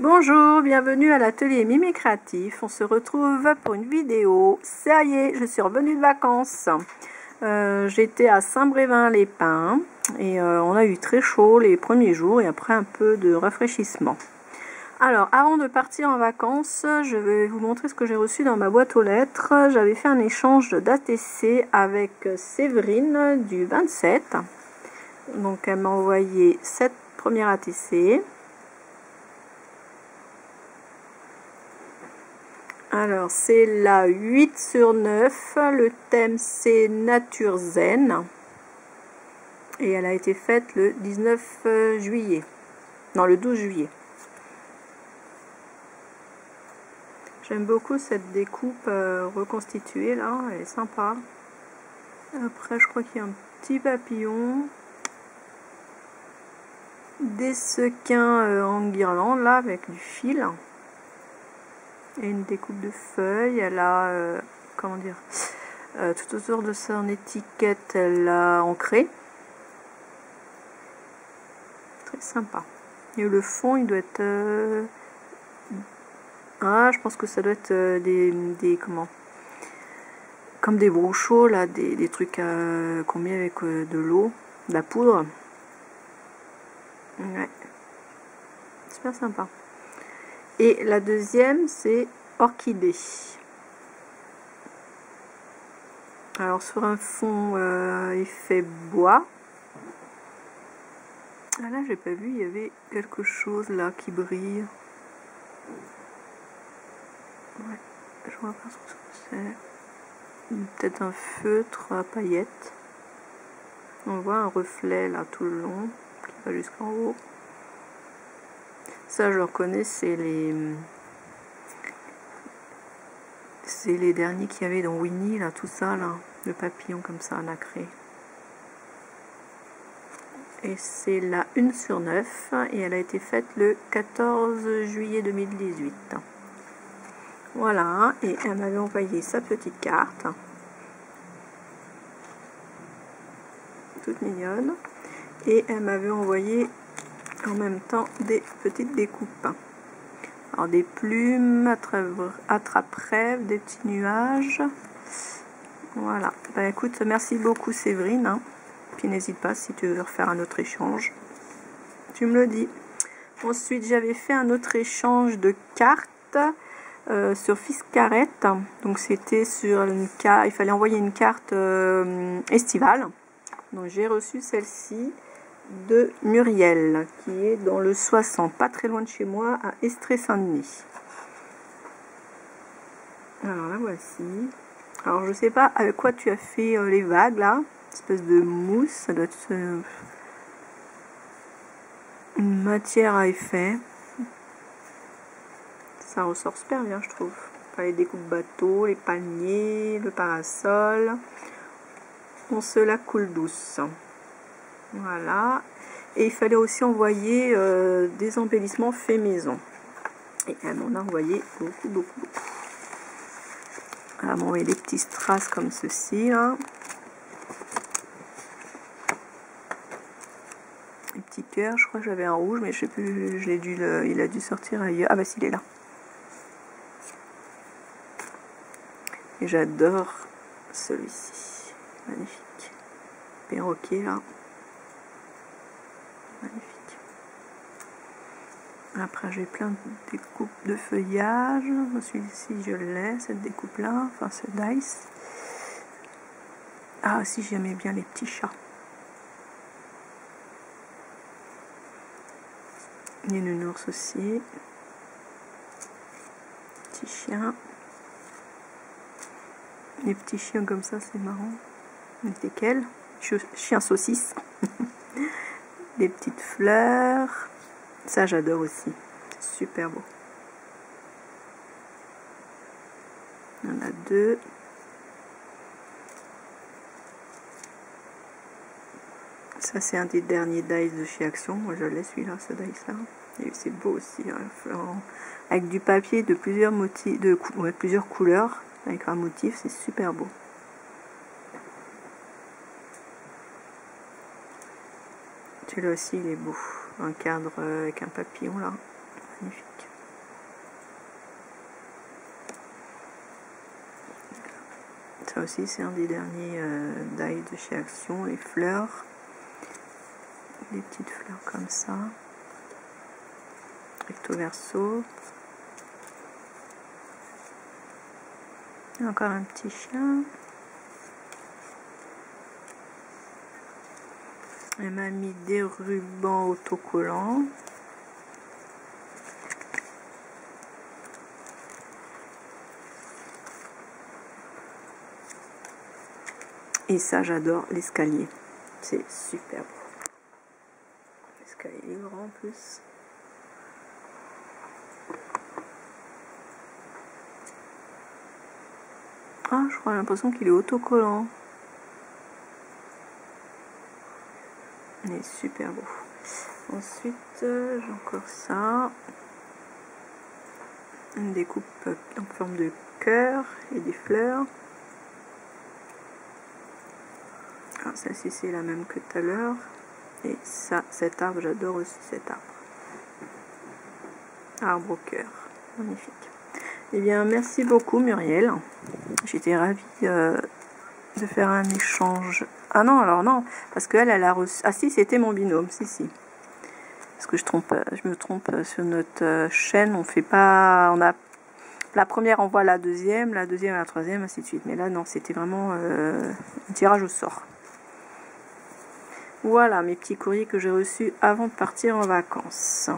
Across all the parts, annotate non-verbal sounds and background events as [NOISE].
Bonjour, bienvenue à l'atelier Mimi Créatif. On se retrouve pour une vidéo. Ça y est, je suis revenue de vacances. Euh, j'étais à Saint-Brévin-les-Pins et euh, on a eu très chaud les premiers jours et après un peu de rafraîchissement. Alors, avant de partir en vacances, je vais vous montrer ce que j'ai reçu dans ma boîte aux lettres. J'avais fait un échange d'ATC avec Séverine du 27. Donc, elle m'a envoyé cette première ATC. Alors, c'est la 8 sur 9. Le thème, c'est Nature Zen. Et elle a été faite le 19 euh, juillet. Non, le 12 juillet. J'aime beaucoup cette découpe euh, reconstituée, là. Elle est sympa. Après, je crois qu'il y a un petit papillon. Des sequins euh, en guirlande, là, avec du fil et une découpe de feuilles. Elle a, euh, comment dire, euh, tout autour de son étiquette, elle a ancré. Très sympa. Et le fond, il doit être... Euh, ah, je pense que ça doit être des, des, comment Comme des brochots, là, des, des trucs qu'on met avec de l'eau, de la poudre. Ouais. Super sympa. Et la deuxième, c'est orchidée. Alors sur un fond euh, effet bois. Ah là, j'ai pas vu, il y avait quelque chose là qui brille. Ouais, je vois pas ce que c'est. Peut-être un feutre à paillettes. On voit un reflet là tout le long qui va jusqu'en haut. Ça, je reconnais, c'est les. C'est les derniers qu'il y avait dans Winnie, là, tout ça, là. Le papillon comme ça, nacré. Et c'est la 1 sur 9. Et elle a été faite le 14 juillet 2018. Voilà. Et elle m'avait envoyé sa petite carte. Toute mignonne. Et elle m'avait envoyé en même temps des petites découpes. Alors des plumes, attrape-rêve, des petits nuages. Voilà. Ben écoute, merci beaucoup Séverine. Hein. Puis n'hésite pas si tu veux refaire un autre échange. Tu me le dis. Ensuite, j'avais fait un autre échange de cartes euh, sur Fiscarette. Donc c'était sur une carte, il fallait envoyer une carte euh, estivale. Donc j'ai reçu celle-ci de Muriel, qui est dans le 60, pas très loin de chez moi, à Estrée-Saint-Denis. Alors la voici. Alors je sais pas avec quoi tu as fait euh, les vagues là, espèce de mousse, ça doit être euh, une matière à effet. Ça ressort super bien je trouve. les découpes bateaux, les palmiers, le parasol. On se la coule douce. Voilà. Et il fallait aussi envoyer euh, des embellissements faits maison. Et elle m'en a envoyé beaucoup, beaucoup, beaucoup. Elle m'a envoyé des petits strass comme ceci, là. Les petits cœurs, je crois que j'avais un rouge, mais je sais plus, je dû il a dû sortir ailleurs. Ah bah s'il est là. Et j'adore celui-ci. Magnifique. Perroquet, là. Magnifique. Après, j'ai plein de découpes de feuillage. Celui-ci, je l'ai, cette découpe-là. Enfin, ce dice. Ah, si, j'aimais bien les petits chats. Les nounours aussi. Petits chiens. Les petits chiens comme ça, c'est marrant. Lesquels? Chien saucisse. [LAUGHS] des petites fleurs. Ça, j'adore aussi. Super beau. Il y en a deux. Ça, c'est un des derniers dice de chez Action. Moi, je l'ai celui-là, ce dice-là. C'est beau aussi. Hein, avec du papier de plusieurs motifs, de plusieurs couleurs, avec un motif, c'est super beau. Celui-là aussi, il est beau un cadre euh, avec un papillon là. Magnifique. Ça aussi, c'est un des derniers euh, d'ail de chez Action. Les fleurs. Des petites fleurs comme ça. Recto verso. Encore un petit chien. Elle m'a mis des rubans autocollants. Et ça, j'adore l'escalier. C'est super beau. L'escalier est grand en plus. Ah, je crois l'impression qu'il est autocollant. Il est super beau. Ensuite, j'ai encore ça. Une découpe en forme de cœur et des fleurs. Ah, celle-ci c'est la même que tout à l'heure. Et ça, cet arbre, j'adore aussi cet arbre. Arbre au cœur. Magnifique. Eh bien, merci beaucoup Muriel. J'étais ravie euh, de faire un échange. Ah non, alors non, parce qu'elle, elle a reçu... Ah si, c'était mon binôme, si, si. Parce que je, trompe, je me trompe sur notre euh, chaîne, on fait pas... On a... La première envoie la deuxième, la deuxième la troisième, ainsi de suite. Mais là, non, c'était vraiment euh, un tirage au sort. Voilà mes petits courriers que j'ai reçus avant de partir en vacances.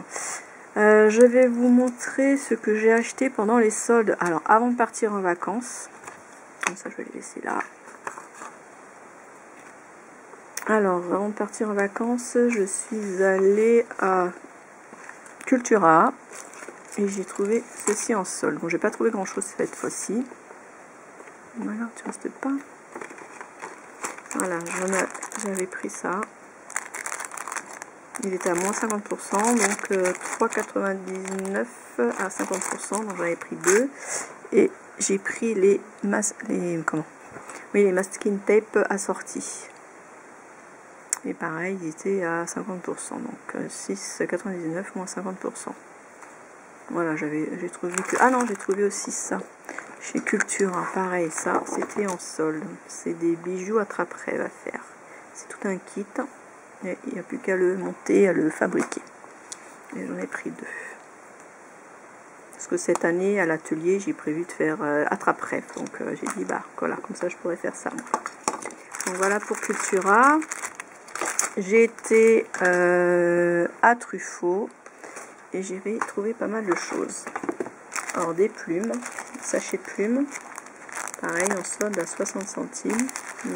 Euh, je vais vous montrer ce que j'ai acheté pendant les soldes. Alors, avant de partir en vacances, comme ça je vais les laisser là. Alors, avant de partir en vacances, je suis allée à Cultura et j'ai trouvé ceci en solde. Bon, j'ai pas trouvé grand chose cette fois-ci. Voilà, tu restes pas. Voilà, j'avais pris ça. Il était à moins 50%, donc 3,99 euh, à 50%, donc j'en ai pris deux. Et j'ai pris les, mas les, comment? Oui, les masking tape assortis. Et pareil, il était à 50%, donc 6,99 euh, moins 50%. Voilà, j'avais j'ai trouvé que... Ah non, j'ai trouvé aussi ça. Chez Culture, hein, pareil, ça, c'était en solde. C'est des bijoux attrape-rêve à faire. C'est tout un kit. Il n'y a plus qu'à le monter, à le fabriquer. Et j'en ai pris deux. Parce que cette année, à l'atelier, j'ai prévu de faire euh, attrape-rêve. Donc euh, j'ai dit, bah voilà, comme ça je pourrais faire ça. Donc voilà pour Cultura. J'ai été euh, à Truffaut et j'ai trouvé pas mal de choses. Alors des plumes, sachet plumes, pareil en solde à 60 centimes.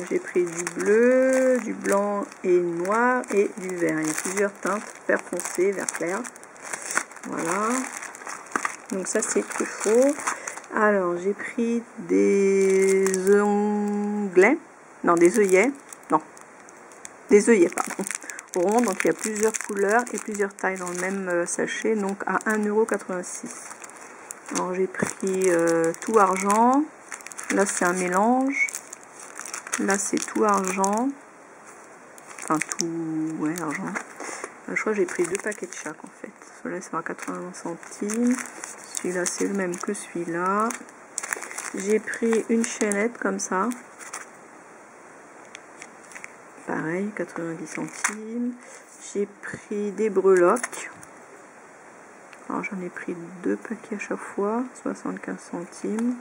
J'ai pris du bleu, du blanc et noir et du vert. Il y a plusieurs teintes, vert foncé, vert clair. Voilà. Donc ça c'est Truffaut. Alors j'ai pris des onglets, non des œillets, des œillets pardon, rond. Donc il y a plusieurs couleurs et plusieurs tailles dans le même euh, sachet, donc à 1,86€. Alors j'ai pris euh, tout argent. Là c'est un mélange. Là c'est tout argent. Enfin tout, ouais argent. Euh, je crois que j'ai pris deux paquets de chaque en fait. Celui-là c'est à 80 centimes. Celui-là c'est le même que celui-là. J'ai pris une chaînette comme ça. Pareil, 90 centimes. J'ai pris des breloques. Alors j'en ai pris deux paquets à chaque fois, 75 centimes.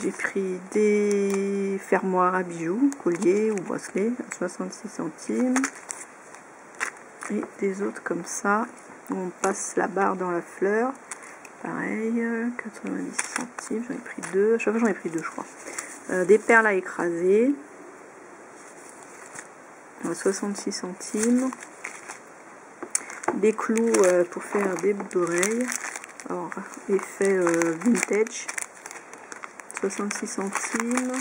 J'ai pris des fermoirs à bijoux, colliers ou bracelets, 66 centimes. Et des autres comme ça, où on passe la barre dans la fleur. Pareil, 90 centimes, j'en ai pris deux. À chaque fois j'en ai pris deux je crois. Euh, des perles à écraser, 66 centimes des clous euh, pour faire des boucles d'oreilles. Alors, effet euh, vintage, 66 centimes.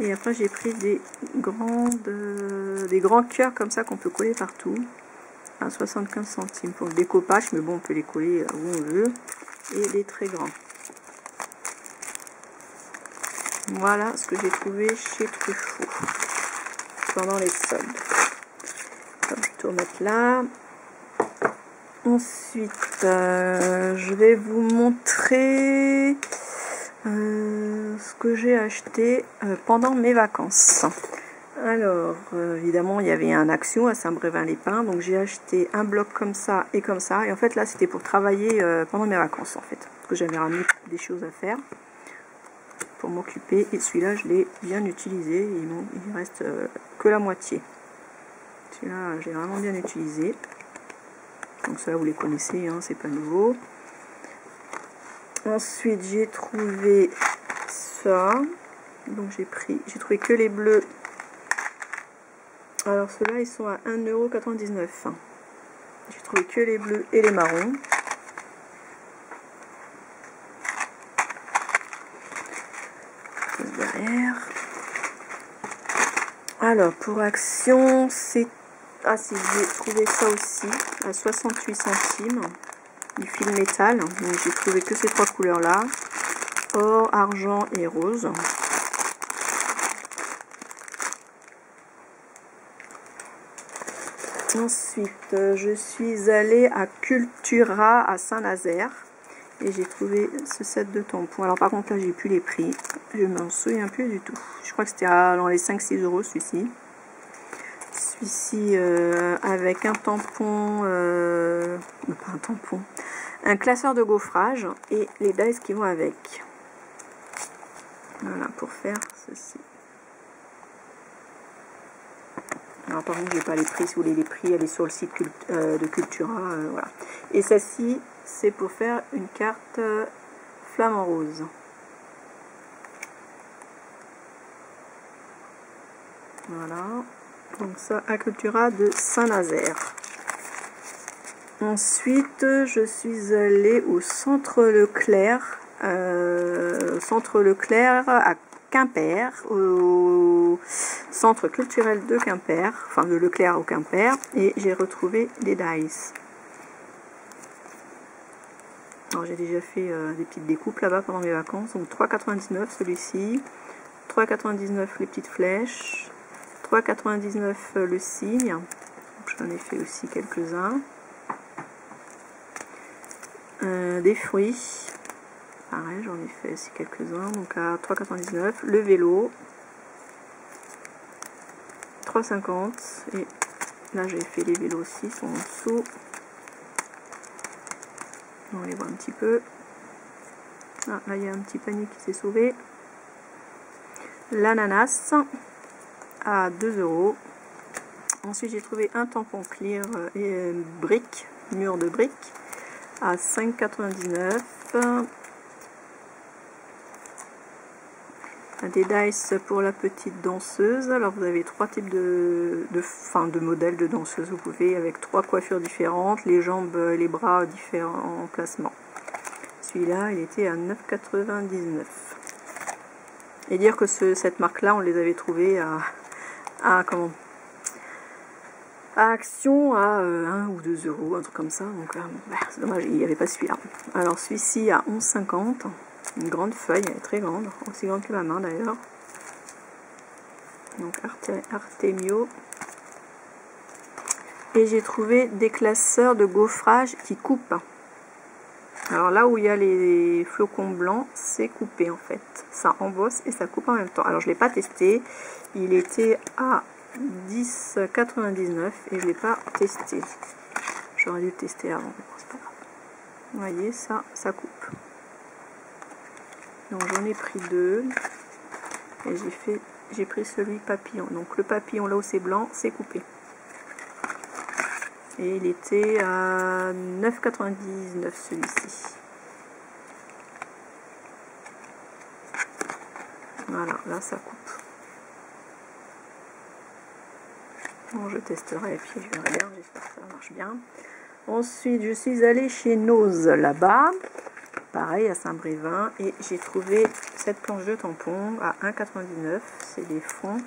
Et après, j'ai pris des grandes, des grands cœurs comme ça qu'on peut coller partout à 75 centimes pour le découpage, mais bon, on peut les coller où on veut. Et les très grands. Voilà ce que j'ai trouvé chez Truffaut pendant les soldes tout remettre là. Ensuite, euh, je vais vous montrer Euh, ce que j'ai acheté euh, pendant mes vacances. Alors, évidemment, il y avait un action à Saint-Brévin-les-Pins, donc j'ai acheté un bloc comme ça et comme ça. Et en fait, là, c'était pour travailler pendant mes vacances, en fait. Parce que j'avais ramené des choses à faire pour m'occuper. Et celui-là, je l'ai bien utilisé. Il, il reste que la moitié. Celui-là, j'ai vraiment bien utilisé. Donc ça, vous les connaissez, hein, c'est pas nouveau. Ensuite, j'ai trouvé ça. Donc j'ai pris, j'ai trouvé que les bleus. Alors ceux-là, ils sont à 1,99€. J'ai trouvé que les bleus et les marrons. Derrière. Alors pour action, c'est... Ah si, j'ai trouvé ça aussi à 68 centimes du fil métal. J'ai trouvé que ces trois couleurs là. Or, argent et rose. Ensuite, je suis allée à Cultura à Saint-Nazaire et j'ai trouvé ce set de tampons. Alors par contre là j'ai plus les prix, je m'en souviens plus du tout. Je crois que c'était dans les 5-6 euros celui-ci. Celui-ci euh, avec un tampon, euh, pas un tampon, un classeur de gaufrage et les dice qui vont avec. Voilà, pour faire ceci. Alors par contre, j'ai pas les prix. Si vous voulez les prix, allez sur le site euh, de Cultura. Voilà. Et celle-ci, c'est pour faire une carte euh, flamant rose. Voilà. Donc ça, à Cultura de Saint-Nazaire. Ensuite, je suis allée au centre Leclerc, euh, centre Leclerc à Quimper, au centre culturel de Quimper, enfin de Leclerc au Quimper, et j'ai retrouvé des dice. J'ai déjà fait euh, des petites découpes là-bas pendant mes vacances, donc 3,99 celui-ci, 3,99 les petites flèches, 3,99 le signe, j'en ai fait aussi quelques-uns. Euh, des fruits. Pareil, j'en ai fait aussi quelques-uns. Donc à 3,99. Le vélo. 3,50. Et là, j'ai fait les vélos aussi, sont en dessous. On les voit un petit peu. Ah, là, il y a un petit panier qui s'est sauvé. L'ananas à 2 euros. Ensuite, j'ai trouvé un tampon clear et une brique, mur de briques à 5,99. Des dice pour la petite danseuse. Alors vous avez trois types de, de, modèles de danseuse. Vous pouvez avec trois coiffures différentes, les jambes et les bras différents en placement. Celui-là, il était à 9,99. Et dire que cette marque-là, on les avait trouvés à, à comment Action à 1 euh, ou 2 euros, un truc comme ça. Donc euh, bah, c'est dommage, il n'y avait pas celui-là. Alors celui-ci à 11,50. Une grande feuille, elle est très grande, aussi grande que ma main d'ailleurs. Donc Artemio. Et j'ai trouvé des classeurs de gaufrage qui coupent. Alors là où il y a les flocons blancs, c'est coupé en fait. Ça embosse et ça coupe en même temps. Alors je ne l'ai pas testé. Il était à 10,99 et je ne l'ai pas testé. J'aurais dû le tester avant, mais c'est pas grave. Vous voyez, ça, ça coupe. J'en ai pris deux. Et j'ai fait, j'ai pris celui papillon. Donc le papillon là où c'est blanc, c'est coupé. Et il était à 9,99 celui-ci. Voilà, là ça coupe. Bon, je testerai et puis je bien, j'espère que ça marche bien. Ensuite, je suis allée chez Nose là-bas, pareil à Saint-Brévin, et j'ai trouvé cette planche de tampon à 1,99. C'est des fonds.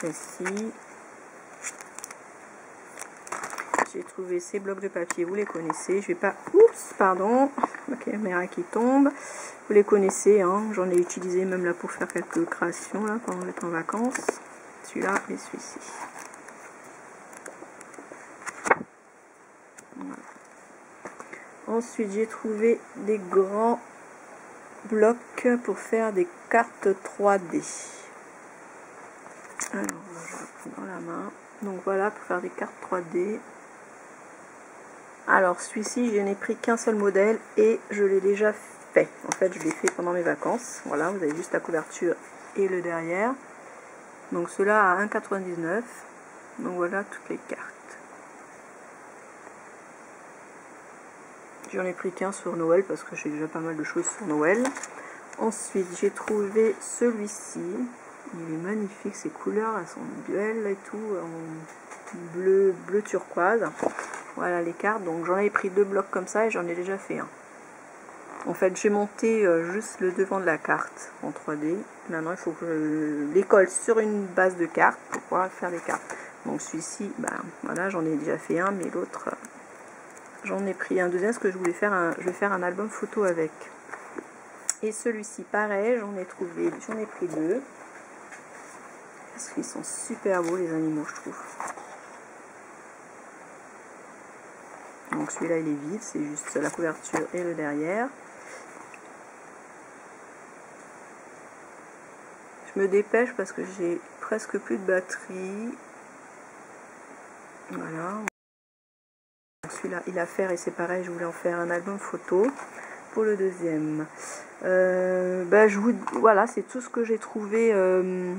Celle-ci. J'ai trouvé ces blocs de papier, vous les connaissez. Je vais pas. Oups, pardon, ma caméra qui tombe. Vous les connaissez, hein. j'en ai utilisé même là pour faire quelques créations là quand est en vacances celui-là et celui-ci. Ensuite, j'ai trouvé des grands blocs pour faire des cartes 3D. Alors, je dans la main. Donc voilà, pour faire des cartes 3D. Alors, celui-ci, je n'ai pris qu'un seul modèle et je l'ai déjà fait. En fait, je l'ai fait pendant mes vacances. Voilà, vous avez juste la couverture et le derrière. Donc cela à 1,99. Donc voilà toutes les cartes. J'en ai pris qu'un sur Noël parce que j'ai déjà pas mal de choses sur Noël. Ensuite, j'ai trouvé celui-ci. Il est magnifique, ses couleurs, elles sont belles et tout, en bleu, bleu turquoise. Voilà les cartes, donc j'en ai pris deux blocs comme ça et j'en ai déjà fait un. En fait, j'ai monté euh, juste le devant de la carte en 3D. Maintenant, il faut que je les colle sur une base de cartes pour pouvoir faire les cartes. Donc celui-ci, ben, voilà, j'en ai déjà fait un, mais l'autre, J'en ai pris un deuxième parce que je voulais faire un, je vais faire un album photo avec. Et celui-ci, pareil, j'en ai trouvé, j'en ai pris deux. Parce qu'ils sont super beaux les animaux, je trouve. Donc celui-là, il est vide, c'est juste la couverture et le derrière. Je me dépêche parce que j'ai presque plus de batterie. Voilà celui-là, il a faire et c'est pareil, je voulais en faire un album photo pour le deuxième. Euh, bah, je vous, voilà, c'est tout ce que j'ai trouvé euh,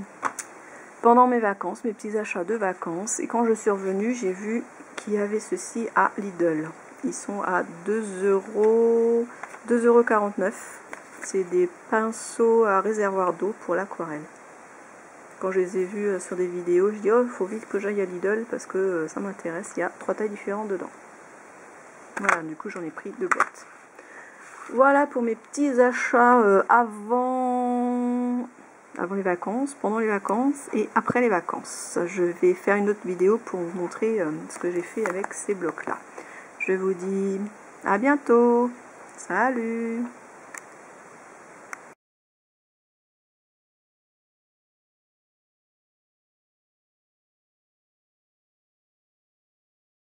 pendant mes vacances, mes petits achats de vacances. Et quand je suis revenue, j'ai vu qu'il y avait ceci à Lidl. Ils sont à 2 euros, 2,49 euros. C'est des pinceaux à réservoir d'eau pour l'aquarelle. Quand je les ai vus euh, sur des vidéos, je dis oh, il faut vite que j'aille à Lidl parce que ça m'intéresse. Il y a trois tailles différentes dedans. Voilà, du coup j'en ai pris deux boîtes. Voilà pour mes petits achats euh, avant, les vacances, pendant les vacances et après les vacances. Je vais faire une autre vidéo pour vous montrer euh, ce que j'ai fait avec ces blocs là. Je vous dis à bientôt. Salut